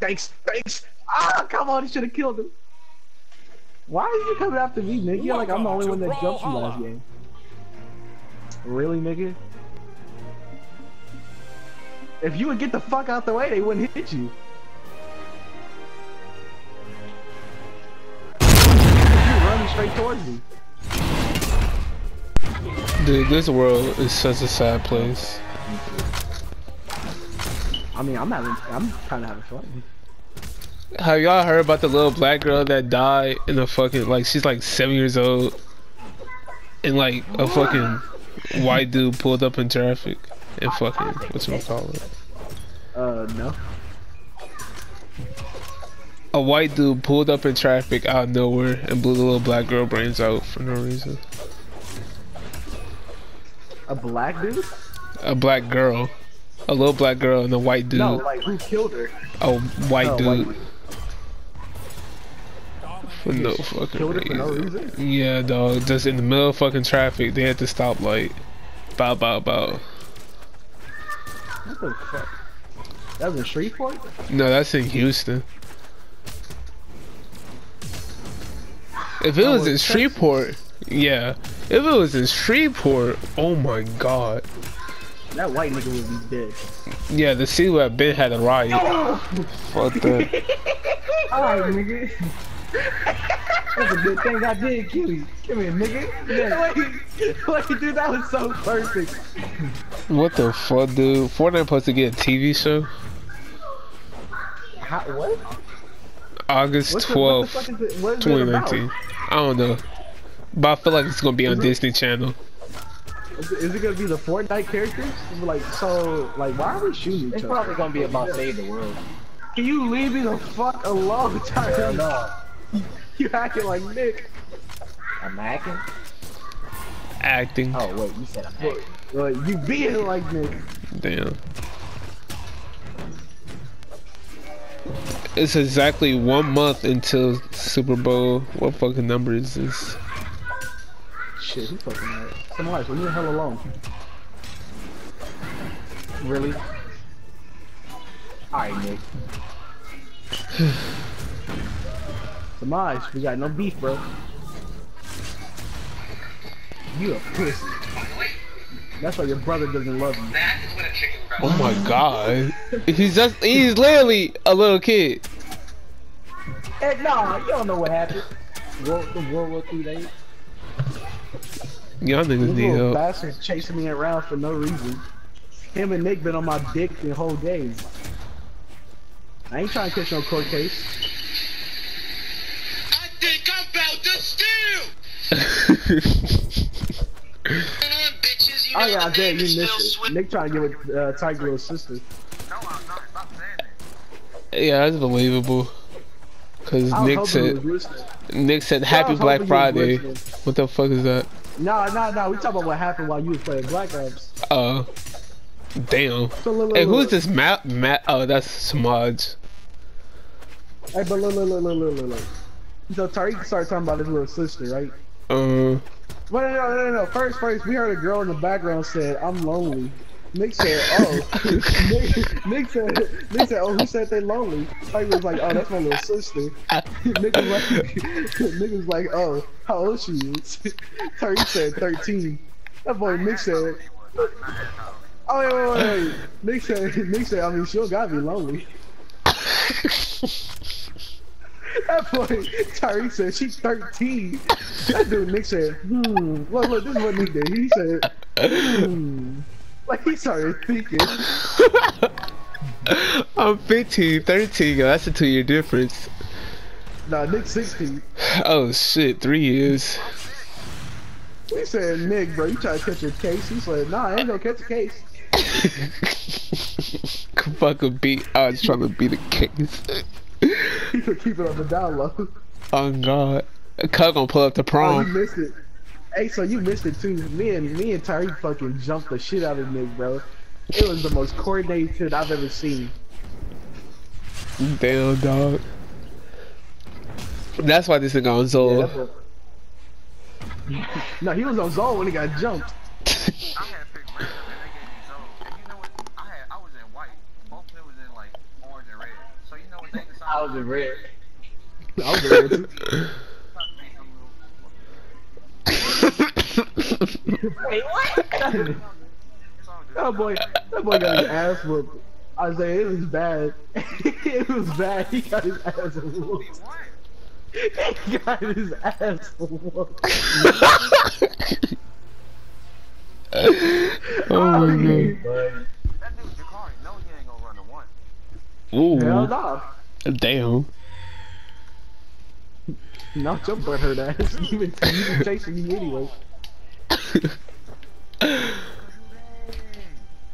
Thanks, thanks. Ah, come on, he should have killed him. Why are you coming after me, nigga? You're like I'm the only one that jumped you last game. Really, nigga? If you would get the fuck out the way, they wouldn't hit you. You're running straight towards me. Dude, this world is such a sad place. I mean, I'm having, I'm kind of having fun. Have y'all heard about the little black girl that died in the fucking like she's like seven years old and like a fucking white dude pulled up in traffic and fucking what's it call it? Uh, no. A white dude pulled up in traffic out of nowhere and blew the little black girl brains out for no reason. A black dude? A black girl. A little black girl and a white dude. No, like who killed her? A white No, dude. white- For no fucking for no reason. reason? Yeah, dog. Just in the middle of fucking traffic, they had to stop like, bow, bow, bow. What the fuck? That was in Shreveport? No, that's in Houston. If it Oh, was in. Shreveport, yeah. If it was in Shreveport, oh my god. That white nigga would be dead. Yeah, the city where Ben had a riot. Fuck that. Alright, nigga. That's a good thing I did kill you. Come here, nigga. Yeah. Wait, wait, dude, that was so perfect. What the fuck, dude? Fortnite supposed to get a TV show How, what? August What's the, what the 12th, fuck is it? What is it about? 2019. I don't know. But I feel like it's gonna be on Disney Channel. Is it gonna be the Fortnite characters? Like, so, like, why are we shooting each It's other? probably gonna be about save the world. Can you leave me the fuck alone, Hell Tyler? no. You acting like Nick. I'm acting? Acting. Oh wait, you said I'm hacking. Like, you being like Nick. Damn. It's exactly one month until Super Bowl. What fucking number is this? Shit, who fucking right? Somebody, leave me the hell alone. Really? Alright, Nick. Some Samaj, we got no beef, bro. You a pussy. That's why your brother doesn't love you. Oh my god. He's just, he's literally a little kid. Hey, nah, you don't know what happened. World, the World War. Y'all niggas These need little help. bastards chasing me around for no reason. Him and Nick been on my dick the whole game. I ain't trying to catch no court case. I think I'm about to steal. Come on, bitches. You know Oh yeah, I the bet name you missed it. Nick trying to give it uh, Tiger Lil's sister. No, I'm not. Stop saying that. yeah, that's believable. Cause I Nick said. Nick said Happy Black hoping he was Friday. What the fuck is that? No, no, no. We talking about what happened while you was playing Black Ops. Uh, damn. So look, look, Hey, who's this Matt? Matt? Oh, that's Samaj. Hey, but look, look, look, look, look, look, look. So Tariq started talking about his little sister, right? Uh, Wait, no, no, no, no. First, first, we heard a girl in the background said, "I'm lonely." Nick said, "Oh." Nick, Nick said, "Nick said, oh, who said they lonely?" Tariq was like, "Oh, that's my little sister." Nick was like, Nick was like, "Oh, how old she is?" Tariq said, "13." That boy Nick said, "Oh, wait, wait, wait, wait." Nick said, Nick said, "I mean, she'll gotta be lonely." That boy, Tariq said she's 13. That dude Nick said, hmm. Look, look, this is what Nick did. He said, hmm. Like he started thinking. I'm 15, 13. yo, That's a two year difference. Nah, Nick 16. Oh shit, three years. We said, Nick, bro, you trying to catch a case? He said, Nah, I ain't gonna catch a case. Fucking beat. I was trying to beat a case. He could keep it on the down low. Oh god. Cut gonna pull up the Oh, you prom. missed it. Hey, so you missed it too. Me and me and Tariq fucking jumped the shit out of Nick, bro. It was the most coordinated shit I've ever seen. Damn dog. That's why this nigga on Yeah, Zol. that's what- no, he was on zone when he got jumped. I had picked red, and they gave me zone. And you know what? I had, I was in white. Both of them was in like orange and red. So you know what I was in red. Was there too. Wait, what? That boy, that boy got his ass whooped. Isaiah, it was bad. it was bad. He got his ass whooped. He got his ass whooped. oh my god. That dude Jakari know he ain't gonna run the one. Hell Ooh. no. Damn. Not your butt hurt ass. You been, you been chasing me anyway.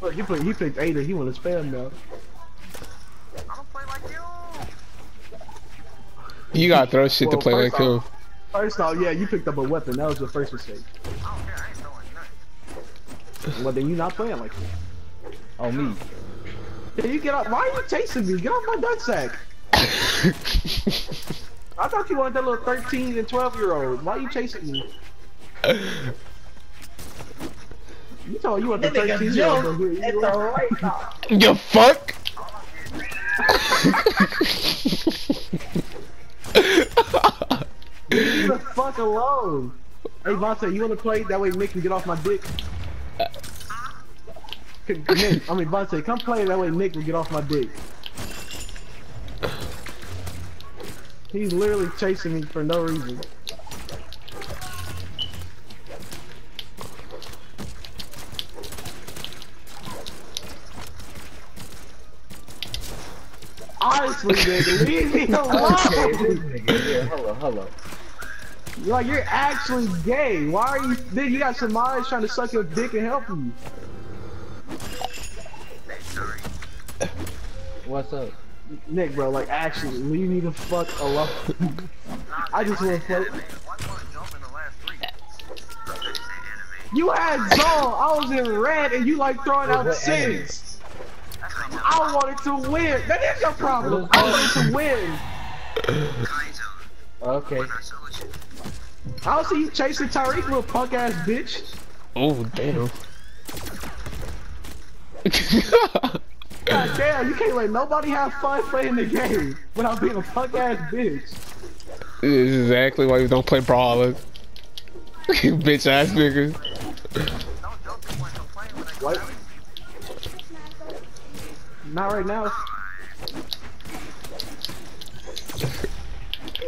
Look, he picked, he picked Ada. He want to spam now. I don't play like you. You gotta throw shit to play first like him. First off, yeah, you picked up a weapon. That was your first mistake. I don't care. I ain't throwing nothing. Well, then you not playing like that. On me. Can you get off? Why are you chasing me? Get off my nutsack. I thought you wanted that little 13 and 12 year old. Why are you chasing me? You told you want the That 13 year old. jumped at the right time. you fuck. Leave the fuck alone. Hey, Vontae, you wanna play? That way Nick can get off my dick. C- Nick, I mean Vontae, come play. That way Nick can get off my dick. He's literally chasing me for no reason. Honestly, nigga, leave me alone. Yeah, hello, hello. Like you're actually gay. Why are you? Then you got some eyes trying to suck your dick and help you. What's up? Nick, bro, like actually, leave me the fuck alone. I just want to play. You wanna jump in the last three? You had zone. I was in red, and you like throwing out six. I wanted to win. That is your problem. I wanted to win. Okay. I don't see you chasing Tyreek, little punk ass bitch. Oh damn. God damn, you can't let nobody have fun playing the game without being a punk ass bitch. This is exactly why you don't play brawlers. You bitch ass niggas. Don't jump too much. I'm playing when they What? Not right now.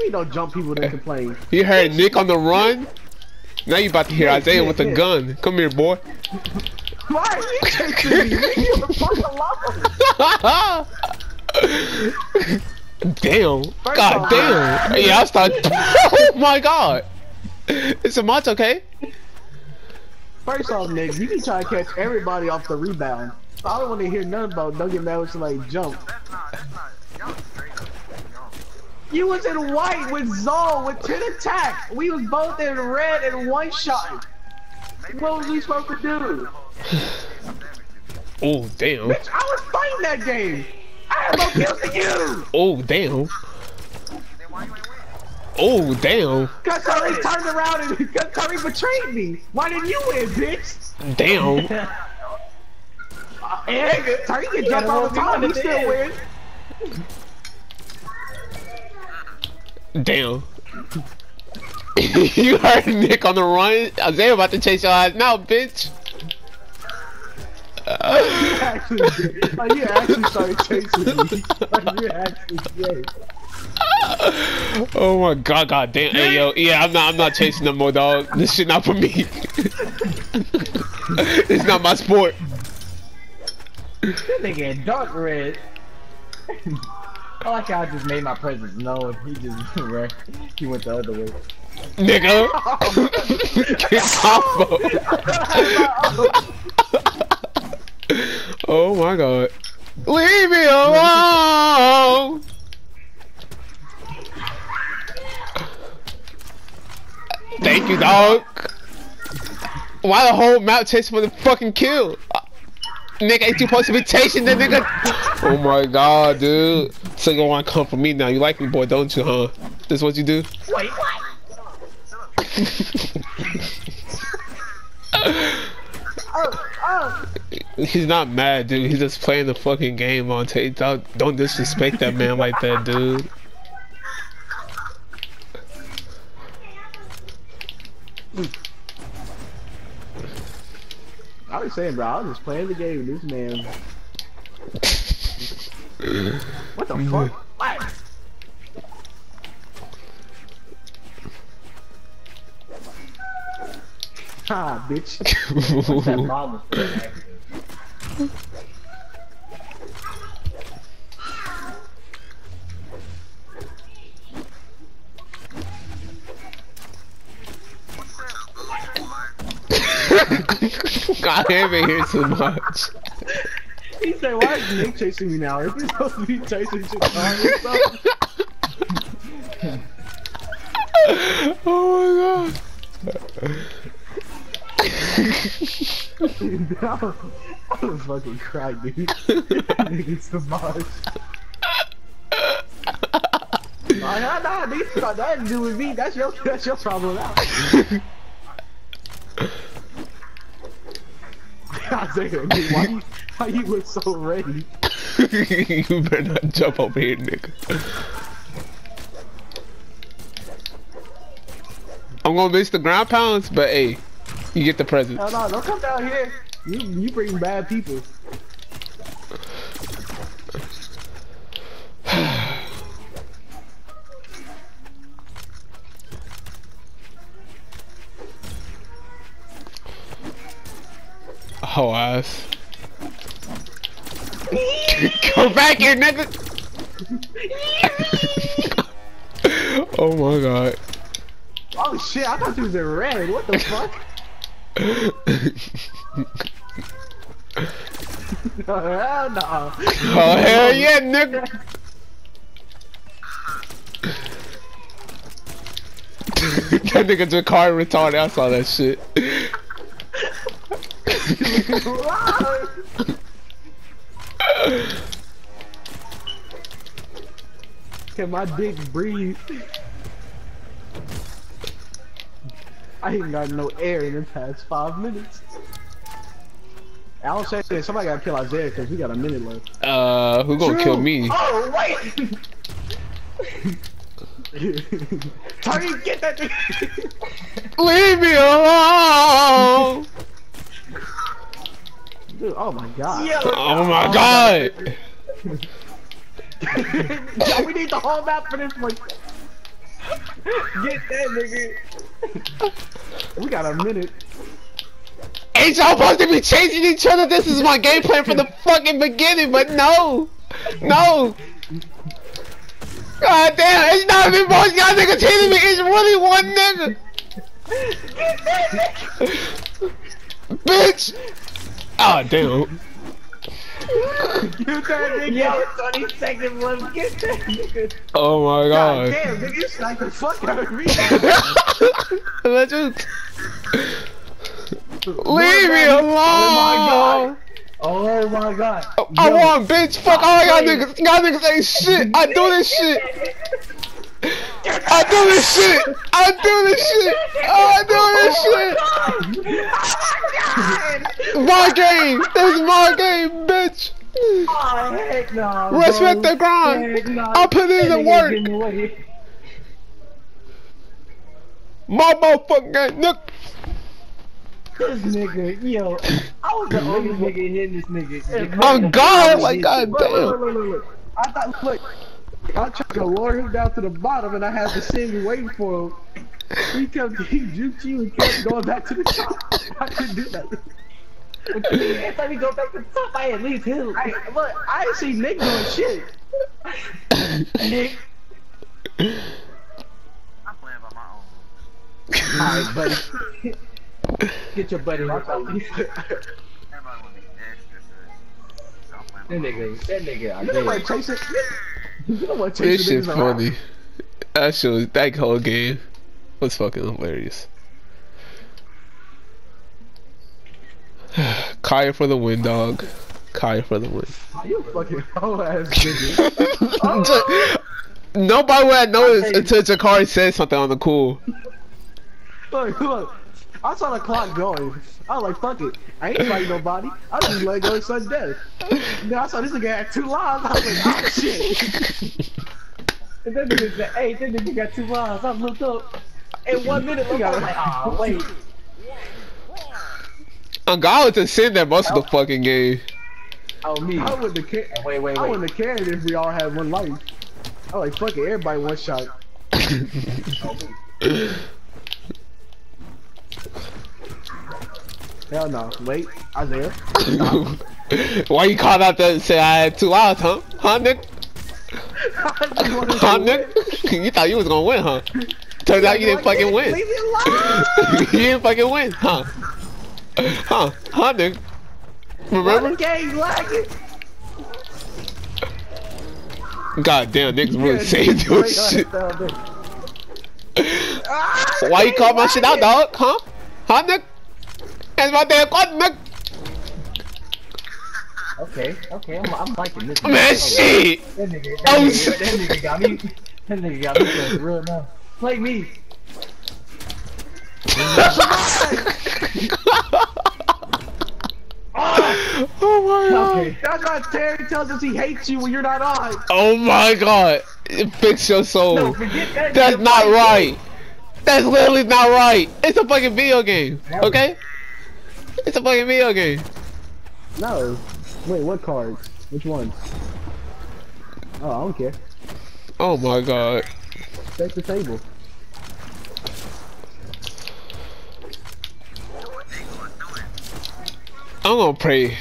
You don't jump people that complain. You heard Nick on the run? Now you about to hear Isaiah with a gun. Come here, boy. Why are you chasing me? Leave the fuck alone. damn. First God off- damn. Yeah, I start. Oh my god. It's a match, okay? First off, Nick, you can try to catch everybody off the rebound. I don't want to hear nothing about don't get mad when somebody jump. That's not. That's not. Y'all straight up. Y'all. You was in white with Zol with 10 attack. We was both in red and one shot. What was we supposed to do? Oh damn. Bitch, I was fighting that game. I had more kills than you. Oh damn. Then why you ain't win? Oh damn. Cause Tariq turned around and cause Tariq betrayed me. Why didn't you win, bitch? Damn. And Tariq can jump all the time. He still win. Damn. you heard Nick on the run? Isaiah about to chase your ass now, bitch. You actually did. Like, you actually started chasing me. Like, you actually did. Oh my god, god damn. Hey yo, yeah, I'm not I'm not chasing no more dog. This shit not for me. it's not my sport. This nigga dark red. I like how I just made my presence known. He just ran. He went the other way. Nigga. Get combo. oh my god. Leave me alone. Thank you, dog. Why the whole map chasing for the fucking kill? Nigga, ain't you supposed to be chasing the nigga? Oh my god, dude. So you wanna come for me now. You like me, boy, don't you, huh? This what you do? Wait, what? Oh, oh. He's not mad, dude. He's just playing the fucking game on tape. Don't, don't disrespect that man like that, dude. I was saying, bro, I was just playing the game. This man. What the fuck? What? Ha, bitch. That bomb I haven't here too much. He said, why is Nick chasing me now? Is he supposed to be chasing something? oh Dude, I was, I was fucking crying, dude. Nigga Samaj. Nah, nah, nah, got nothing to do with me. That's your, that's your problem now. God damn, dude, why you, why you look so ready? you better not jump over here, nigga. I'm gonna miss the ground pounds, but hey, you get the presents. Hell no, don't come down here. You, you bring bad people. Oh ass. Go back here, nigga. oh my god. Oh shit, I thought you was in red. What the fuck? Oh, hell no. Oh hell yeah, nigga. that nigga just car retarded. I saw that shit. Can my dick breathe? I ain't got no air in the past five minutes. I was saying somebody gotta kill Isaiah because we got a minute left. Uh, who gonna kill me? Oh wait! Tony, get that! Leave me alone! Dude, oh my god. Oh my god! Yeah, we need the whole map for this one. Get that nigga. We got a minute. Ain't y'all supposed to be chasing each other? This is my game plan from the fucking beginning, but no! No! God damn, it's not even both y'all niggas hitting me, it's really one nigga! Bitch! Oh damn. Get that nigga. Yeah, 20 seconds left. Get that nigga. Oh my God god. damn, nigga, you sniped the fuck out of me. Let's just... Leave me oh alone! Oh alone! Oh my god. I want, bitch! Fuck all y'all niggas! Y'all niggas ain't shit! I do this shit! I do this shit! I do this shit! Oh, I do this shit! My game! This is my game, bitch! Oh, heck no. Respect bro. the grind! No. I put in the work! My motherfucking game! Look! This nigga, yo, I was the only nigga hitting this nigga. I'm God! Like, god damn! look, look, look. I thought, look, I tried to lower him down to the bottom and I had the Sammy waiting for him. He kept, he juked you and kept going back to the top. I couldn't do that. Every time he go back to the top, I at least hit him. I, look, I ain't see Nick doing shit. Nick, I'm playing by my own. Alright, buddy. get your buddy right there. Everybody wanna be extra, so stop That playing by my nigga, that nigga, I You know what did. Chasing? You know what This shit's around? funny. That shit was, that whole game was fucking hilarious. Kaya for the win, dog. Kaya for the win. You fucking ass nigga. Nobody would have oh. noticed until Jakari said something on the cool. Look, look. I saw the clock going. I was like, fuck it. I ain't fighting nobody. I just let go of sudden death. Then I saw this nigga had two lives. I was like, oh shit. And then nigga said, hey, that nigga got two lives. I looked up. In one minute, look, I was like, oh, wait. I'm going to send that most of the fucking game. Oh, me. I wouldn't have cared. Wait, wait, I wouldn't have cared if we all had one life. I was like, fuck it, everybody one shot. Hell no. Wait, Isaiah. Why you called out that and say I had two hours, huh? Huh, Nick? I just wanted to Huh. Nick? you thought you was gonna win, huh? Turns out you didn't fucking win. Leave me alone. you didn't fucking win, huh? Huh? Huh, Nick? Remember? Game lagging. God damn, niggas really Yeah, saying your shit. down. Ah, Why you call game my shit out, dog? Huh? Huh, Nick? That's my damn quad, Nick. Okay, okay, I'm, I'm liking this. Man, shit. That nigga, that, Oh, nigga, that nigga got me. That nigga got me feeling real now. Play me. oh my god. Okay. That's why Terry tells us he hates you when you're not on. Oh my god. It Fix your soul. No, forget that. That's not right. That's literally not right. It's a fucking video game. Okay? It's a fucking video game. No. Wait, what cards? Which ones? Oh, I don't care. Oh my god. Take the table. I'm gonna pray.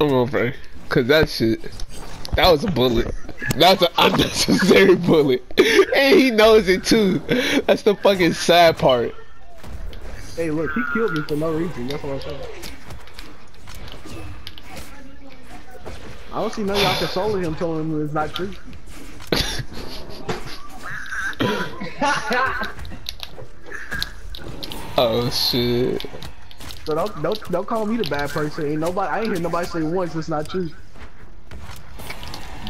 I'm gonna pray. Cause that shit, that was a bullet. That's an unnecessary bullet. And he knows it too. That's the fucking sad part. Hey, look, he killed me for no reason. That's what I'm saying. I don't see none of y'all consoling him, telling him it's not true. Oh shit. So don't don't don't call me the bad person. Ain't nobody. I ain't hear nobody say once it's not true.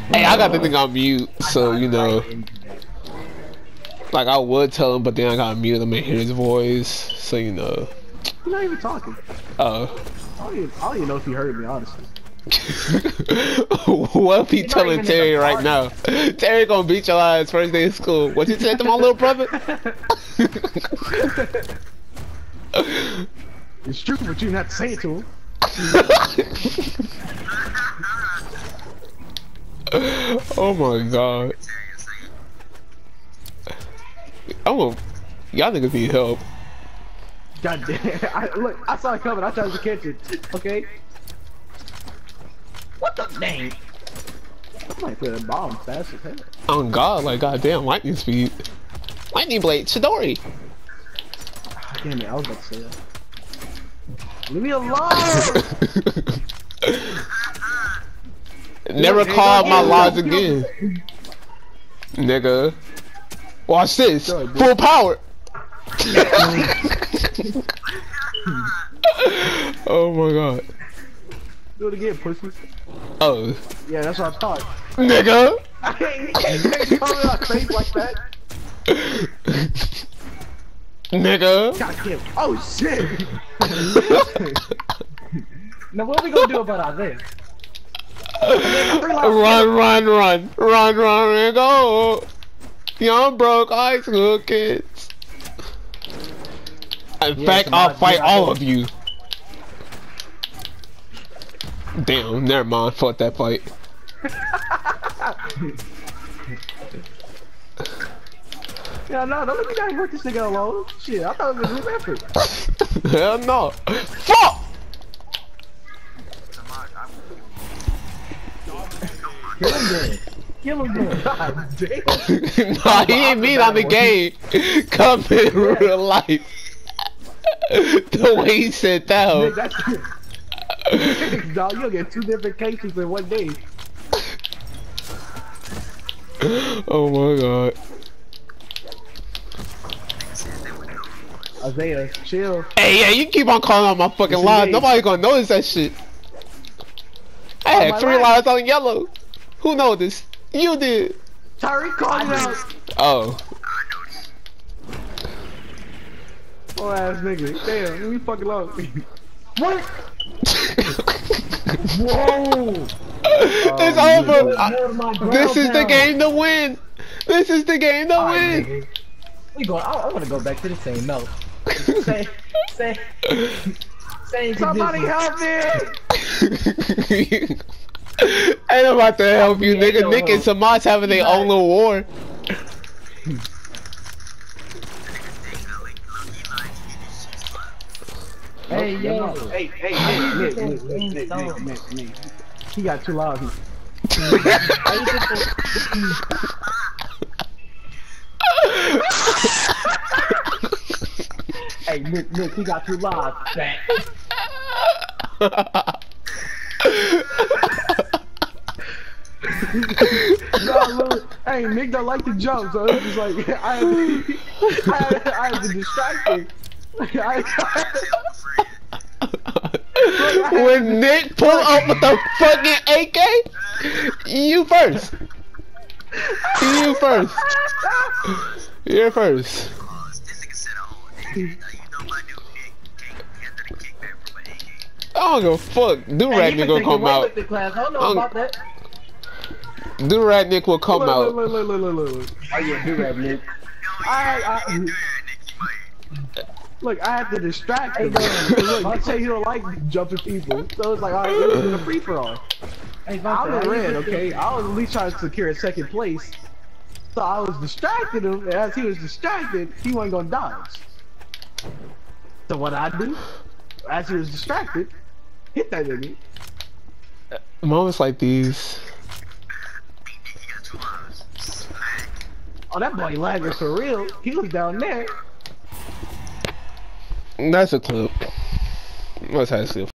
Hey, I got the thing on mute, so you know, like I would tell him, but then I gotta mute him and hear his voice, so you know. You're not even talking. Uh, I don't even, I don't even know if he heard me, honestly. what if he not telling Terry right now? Terry gonna beat your ass first day of school. What you said to my little brother? It's true, but you didn't to say it to him. oh my god. I'm gonna. Y'all niggas need help. God damn. I, look, I saw it coming. I tried to catch it. Okay. What the dang? I might put a bomb fast as hell. On God, like goddamn lightning speed. Lightning blade, Chidori. Ah, damn it, I was about to say that. Leave me alone! Never call my lies again. Nigga. Watch this. Go Full power. oh my god. Do it again, pussy. Oh. Yeah, that's what I thought. Nigga. I can't, you can't call me out face like that. Nigga. God damn. Oh shit! Now what we gonna do about Isaiah? run, run, run. Run, run, and go. Young broke high school kids. In Yeah, fact, I'll fight yeah, all of you. Damn, never mind. Fuck that fight. Yeah, no, don't let me down work this nigga alone. Shit, I thought it was a group effort. Hell no. Fuck! Kill him then. Kill him then. God damn. nah, he ain't mean on the game. Come in real life. the way he said that. Nigga, hoe. that's Dog, you'll get two different cases in one day. Oh my god. Isaiah, chill. Hey, yeah, you keep on calling out my fucking Yes, lies. indeed. Nobody gonna notice that shit. I had three lies. lies on yellow. Who know this? You did. Tyreek called me out. Oh. Oh ass nigga. Damn, let me fucking low. What? Whoa! it's Oh, over. I- Held my ground this is the game to win. This is the game to Alright, win. nigga. We going. I, I want to go back to the same note. Say, say, same Somebody conditions. help me! Ain't about to help you, nigga. no Nick and hope. Samaj having their own little war. Hey yo. Hey, hey, I Nick, Nick, Nick, Nick, Nick. Nick, Nick, Nick. He got too loud. How you get the- Hey Nick, Nick, he got too loud. Fat. no, look, hey, Nick don't like to jump, so it's just like I had to, I had, I had to distract him. I, when Nick pull up with the fucking AK, you first. You first. You're first. I don't give a fuck. Do Hey, rag he Nick been will come out. I don't know about that. Do rag Nick will come look, out. look, look, look, look, look, look. Oh yeah, do that, Nick. I, I, look, I had to distract him. Hey, no. look, he say he don't like jumping people, so it's like, alright, it's a free for all. Hey, I'm how red, okay? I was at least trying to secure a second place. So I was distracting him, and as he was distracted, he wasn't gonna dodge. So what I do, as he was distracted, hit that nigga. Moments like these. Oh, that boy lagging for real. He was down there. That's a clip. Let's have a